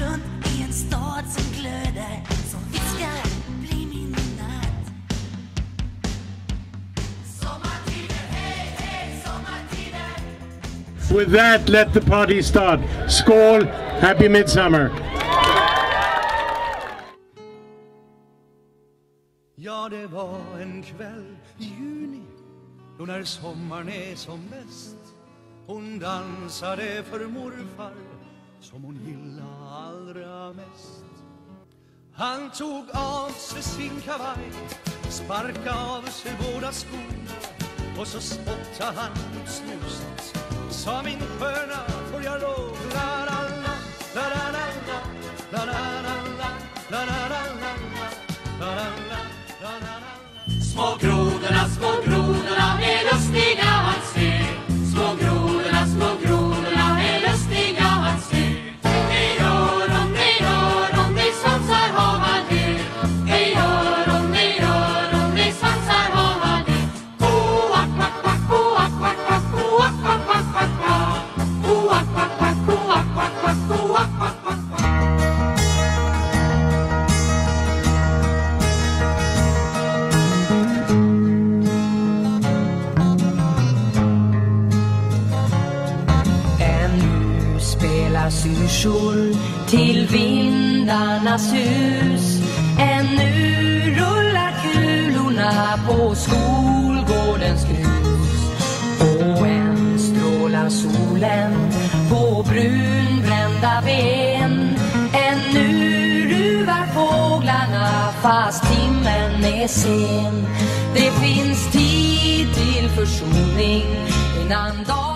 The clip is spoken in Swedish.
runt i en stad som With that, let the party start. Skål! Happy midsummer! Ja, det var en kväll i juni då när sommaren är som bäst Hon dansade för morfar som hon gillade allra mest. Han tog av sig sin kavaj, sparka av sig båda skorna och så spottade han ut snuset. Sa min sköna, får jag lov? La la la, la la la la, la la la la, la la la la, la la la Små grodorna, små grodorna är lustiga människor till vindarnas hus. Ännu rullar kulorna på skolgårdens grus. Och än strålar solen på brunbrända ben. Ännu ruvar fåglarna fast timmen är sen. Det finns tid till försoning innan dagen